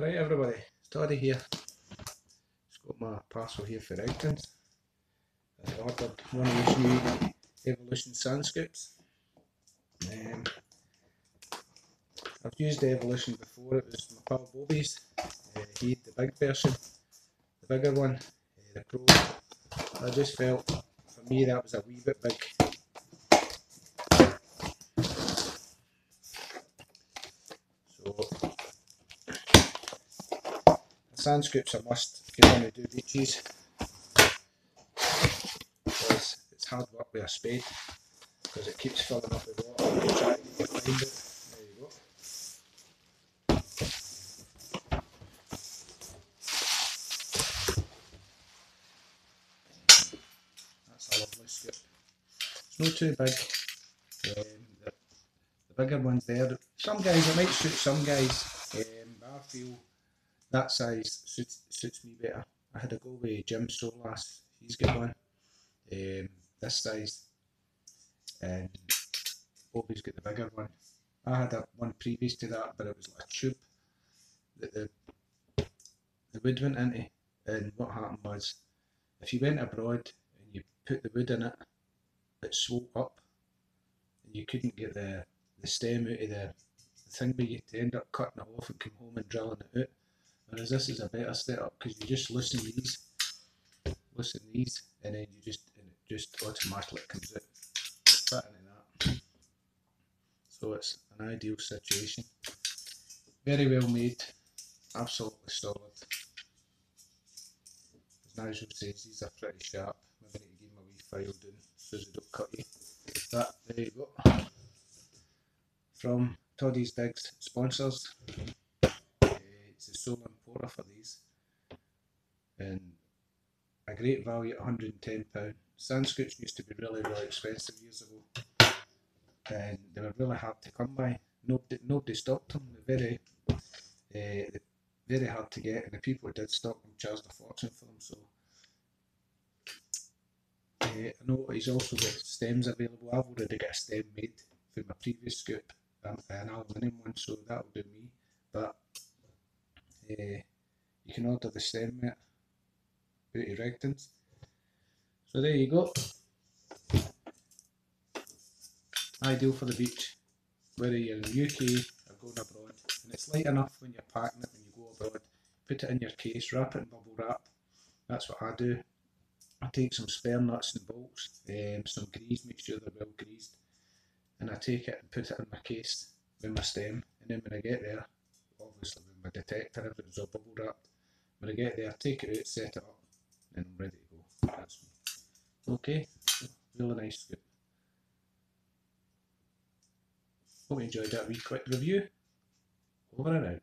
Alright everybody, Toddy here. Just got my parcel here for Regtons. I ordered one of these new Evolution sand scoops. Um, I've used Evolution before, it was my pal Bobby's. Uh, he the big version, the bigger one, uh, the Pro. I just felt, for me that was a wee bit big. So sand scoops are must if you want to do beaches because it's hard work with a spade because it keeps filling up with water you try to get behind it. There you go. That's a lovely scoop. It's not too big. Um, the, the bigger ones there. Some guys, it might suit some guys. Um, I feel that size suits, suits me better. I had a go with Jim Solas, he's got one. Um, this size. And Bobby's got the bigger one. I had a, one previous to that, but it was like a tube that the, the wood went into. And what happened was, if you went abroad and you put the wood in it, it swooped up, and you couldn't get the, the stem out of the, the thing, but you end up cutting it off and come home and drilling it out. Whereas this is a better setup because you just loosen these, loosen these, and then you just and it just automatically comes out. That. So it's an ideal situation. Very well made, absolutely solid. As Nigel says, these are pretty sharp. Maybe need to give them a wee file down so they don't cut you. But there you go. From Toddy's Digs sponsors. It's a for these. And a great value at £110. Sand scoops used to be really, really expensive years ago. And they were really hard to come by. Nobody, nobody stocked them. They're very, uh, very hard to get. And the people who did stock them charged a fortune for them. So uh, I know he's also got stems available. I've already got a stem made for my previous scoop, um, an aluminium one, so that'll do me. But uh, you can order the stem mate out of So there you go. Ideal for the beach, whether you're in the UK or going abroad. And it's light enough when you're packing it when you go abroad. Put it in your case, wrap it in bubble wrap. That's what I do. I take some spare nuts and bolts, um, some grease, make sure they're well greased, and I take it and put it in my case with my stem. And then when I get there, obviously my detector, everything's all bubble wrapped. When I get there, take it out, set it up, and I'm ready to go. That's. Okay, really nice scoop. Hope you enjoyed that wee quick review. Over and out.